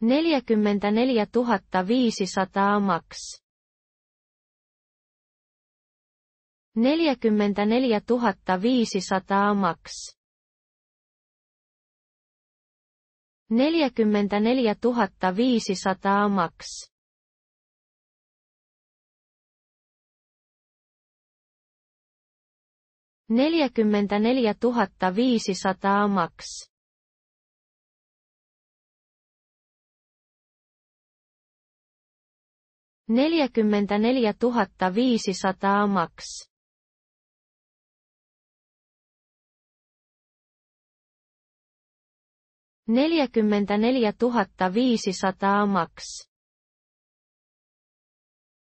Neljäkymmentäneljä tuhatta viisisataa maks. Neljäkymmentäneljä tuhatta viisisataa maks. Neljäkymmentäneljä tuhatta viisisataa maks. Neljäkymmentäneljä tuhatta viisisataa maks. Neljäkymmentäneljä tuhatta viisisataa maks. Neljäkymmentäneljä tuhatta viisisataa maks.